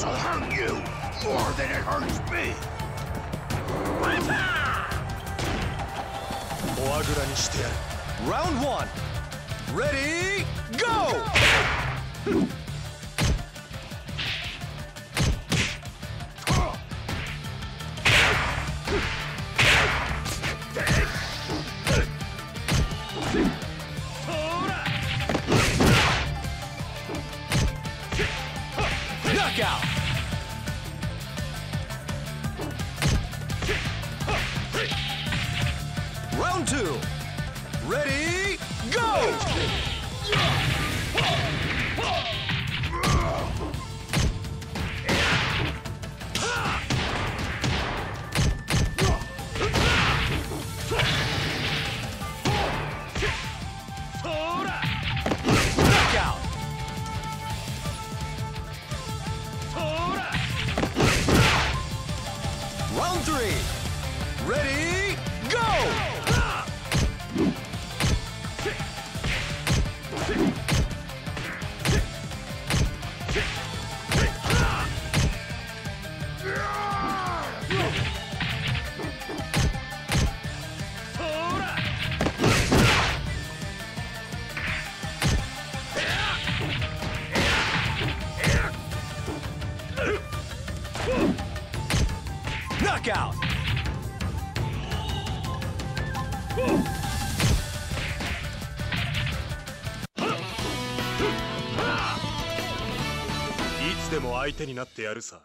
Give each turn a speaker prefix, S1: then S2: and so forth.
S1: This'll hurt you more than it hurts me.
S2: フォアグラにしてやる Round 1 Ready Go! Knockout! Round two. Ready, go! Round three. Knockout! いつでも相手になってやるさ